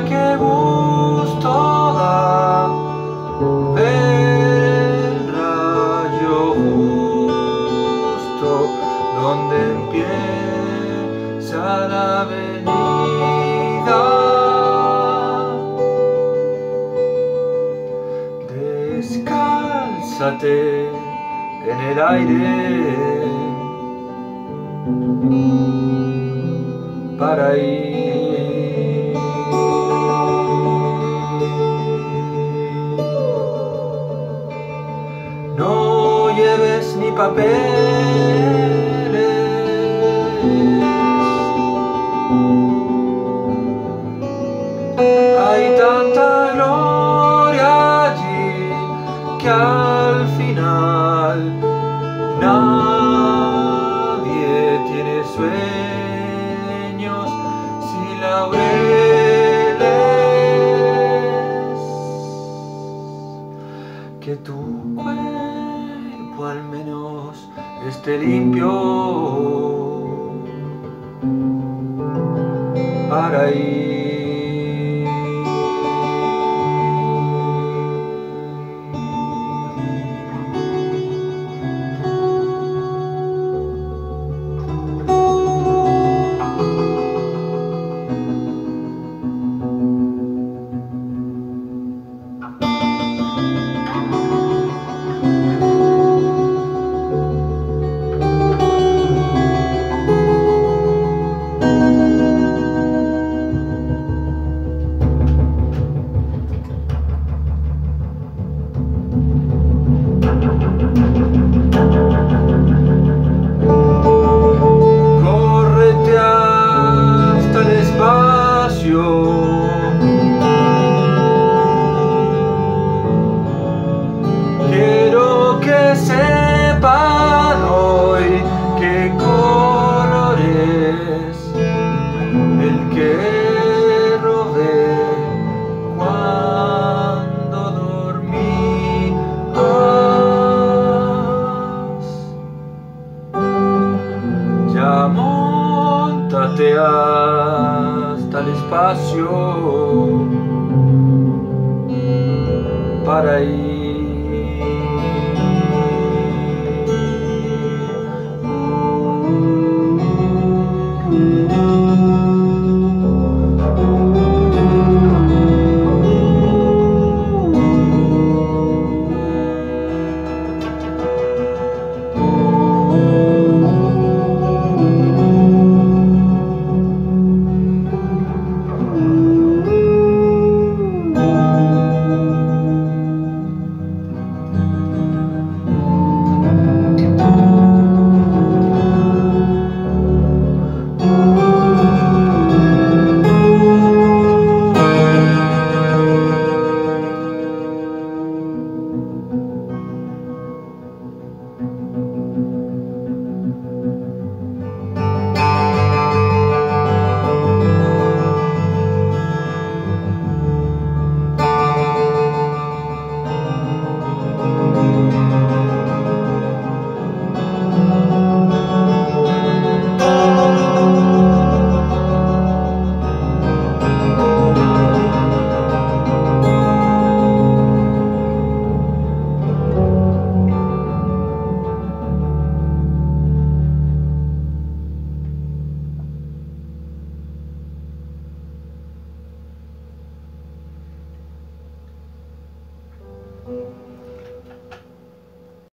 mira qué gusto da el rayo justo donde empieza la avenida. Descálzate en el aire para ir. No lleves ni papeles, hay tanta gloria allí que al menos esté limpio para ir. Montate hasta el espacio para ir.